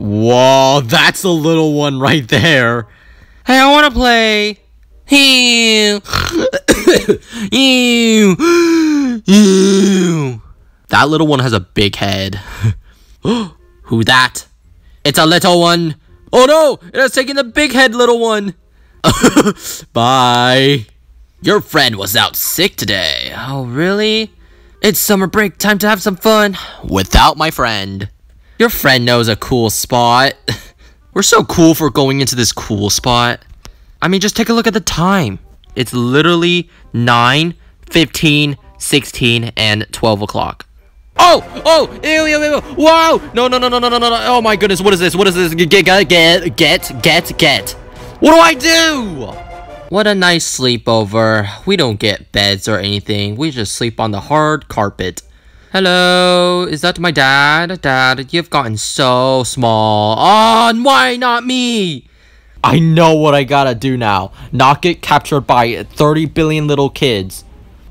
Whoa, that's a little one right there. Hey, I want to play. Ew. Ew. Ew. That little one has a big head. Who that? It's a little one. Oh no! It has taken the big head little one. Bye. Your friend was out sick today. Oh, really? It's summer break, time to have some fun. Without my friend. Your friend knows a cool spot. We're so cool for going into this cool spot. I mean, just take a look at the time. It's literally 9, 15, 16, and 12 o'clock. Oh! Oh! Ew, ew, ew! Wow! No, no, no, no, no, no, no! Oh my goodness! What is this? What is this? Get, get, get, get, get, get! What do I do? What a nice sleepover. We don't get beds or anything. We just sleep on the hard carpet. Hello, is that my dad? Dad, you've gotten so small. Oh, why not me? I know what I gotta do now. Not get captured by 30 billion little kids.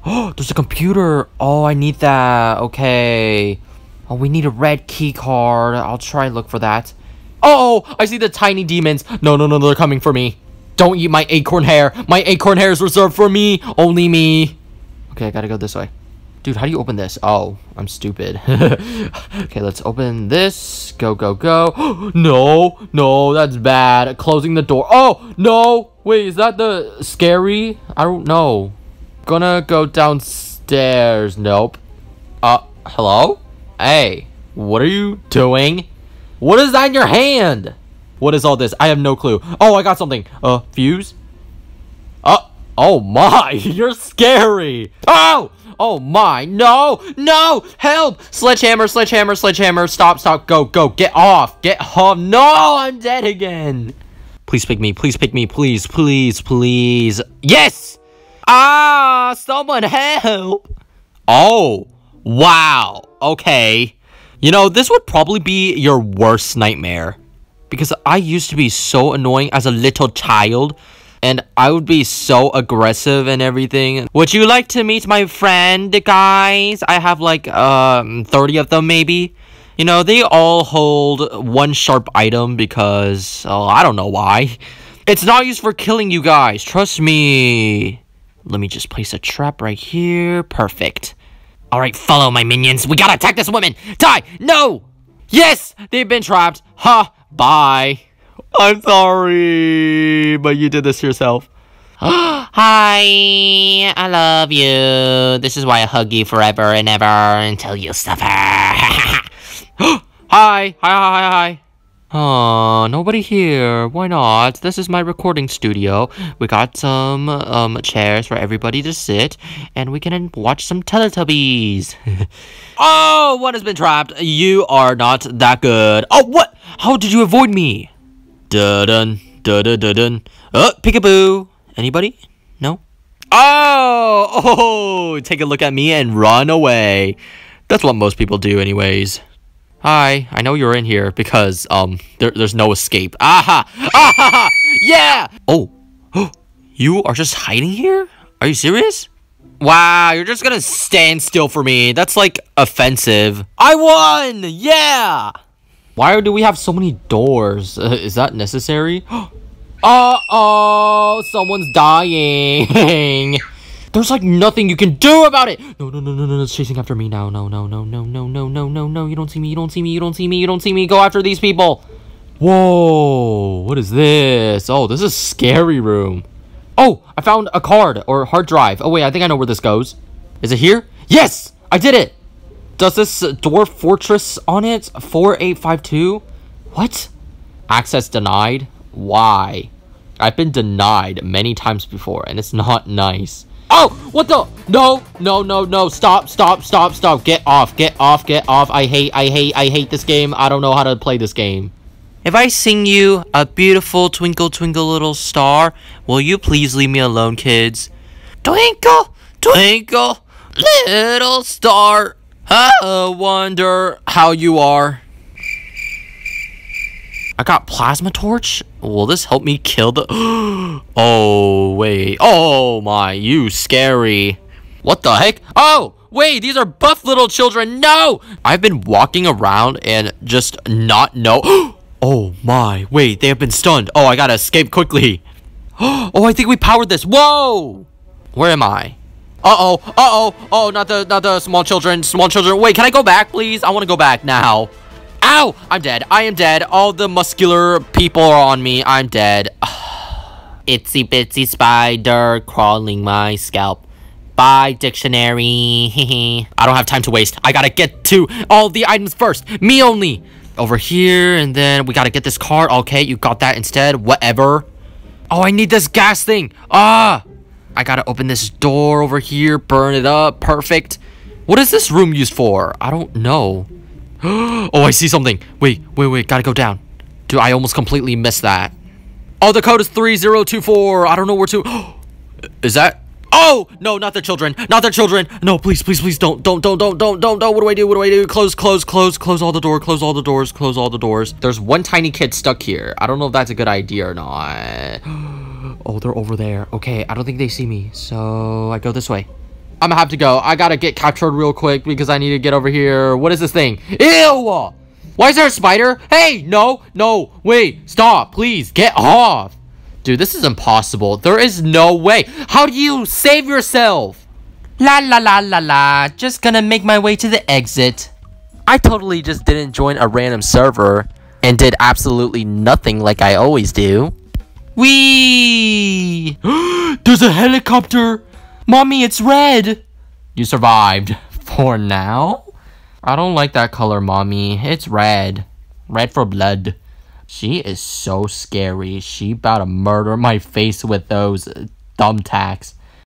Oh, there's a computer. Oh, I need that. Okay. Oh, we need a red key card. I'll try and look for that. Oh, I see the tiny demons. No, no, no, they're coming for me. Don't eat my acorn hair. My acorn hair is reserved for me. Only me. Okay, I gotta go this way. Dude, how do you open this? Oh, I'm stupid. okay, let's open this. Go, go, go. no, no, that's bad. Closing the door. Oh, no. Wait, is that the scary? I don't know. Gonna go downstairs. Nope. Uh, hello? Hey, what are you doing? What is that in your hand? What is all this? I have no clue. Oh, I got something. Uh, fuse? Oh my, you're scary. Oh! Oh my, no, no, help! Sledgehammer, sledgehammer, sledgehammer, stop, stop, go, go, get off, get off. No, I'm dead again. Please pick me, please pick me, please, please, please. Yes! Ah, someone help! Oh, wow, okay. You know, this would probably be your worst nightmare. Because I used to be so annoying as a little child and I would be so aggressive and everything. Would you like to meet my friend, guys? I have like um 30 of them maybe. You know, they all hold one sharp item because oh, I don't know why. It's not used for killing you guys. Trust me. Let me just place a trap right here. Perfect. All right, follow my minions. We gotta attack this woman. Die! No! Yes! They've been trapped. Ha! Huh. Bye. I'm sorry, but you did this yourself. Hi, I love you. This is why I hug you forever and ever until you suffer. hi, hi, hi, hi, hi. Oh, nobody here. Why not? This is my recording studio. We got some um chairs for everybody to sit, and we can watch some Teletubbies. oh, one has been trapped. You are not that good. Oh, what? How did you avoid me? Dun dun dun dun dun dun. Oh, peekaboo. Anybody? No? Oh, oh, take a look at me and run away. That's what most people do anyways. Hi, I know you're in here because, um, there, there's no escape. Aha! Aha! Yeah! Oh, you are just hiding here? Are you serious? Wow, you're just gonna stand still for me. That's, like, offensive. I won! Yeah! Why do we have so many doors? Uh, is that necessary? Uh-oh, someone's dying. There's like nothing you can do about it. No, no, no, no, no, it's chasing after me now. No, no, no, no, no, no, no, no, no. You don't see me. You don't see me. You don't see me. You don't see me. Go after these people. Whoa, what is this? Oh, this is a scary room. Oh, I found a card or hard drive. Oh, wait, I think I know where this goes. Is it here? Yes, I did it. Does this dwarf fortress on it? 4852? What? Access denied? Why? I've been denied many times before, and it's not nice. Oh, what the? No, no, no, no. Stop, stop, stop, stop. Get off, get off, get off. I hate, I hate, I hate this game. I don't know how to play this game. If I sing you a beautiful twinkle, twinkle little star, will you please leave me alone, kids? Twinkle, twinkle, little star. I uh, wonder how you are. I got plasma torch? Will this help me kill the... oh, wait. Oh, my. You scary. What the heck? Oh, wait. These are buff little children. No! I've been walking around and just not know... Oh my, wait, they have been stunned. Oh, I gotta escape quickly. oh, I think we powered this. Whoa! Where am I? Uh-oh, uh-oh, oh, not the, not the small children, small children. Wait, can I go back, please? I want to go back now. Ow! I'm dead. I am dead. All the muscular people are on me. I'm dead. Itsy bitsy spider crawling my scalp. Bye, dictionary. I don't have time to waste. I gotta get to all the items first. Me only. Over here, and then we gotta get this card. Okay, you got that instead. Whatever. Oh, I need this gas thing. Ah! I gotta open this door over here, burn it up. Perfect. What is this room used for? I don't know. oh, I see something. Wait, wait, wait. Gotta go down. Dude, I almost completely missed that. Oh, the code is 3024. I don't know where to... is that... Oh, no, not the children. Not the children. No, please, please, please don't, don't, don't, don't, don't, don't, don't. What do I do? What do I do? Close, close, close, close all the door. Close all the doors. Close all the doors. There's one tiny kid stuck here. I don't know if that's a good idea or not. Oh, they're over there. Okay, I don't think they see me. So I go this way. I'm gonna have to go. I gotta get captured real quick because I need to get over here. What is this thing? Ew! Why is there a spider? Hey, no, no, wait, stop, please, get off. Dude, this is impossible. There is no way. How do you save yourself? La la la la la. Just gonna make my way to the exit. I totally just didn't join a random server and did absolutely nothing like I always do. Wee! There's a helicopter! Mommy, it's red! You survived. For now? I don't like that color, Mommy. It's red. Red for blood. She is so scary. She about to murder my face with those thumbtacks.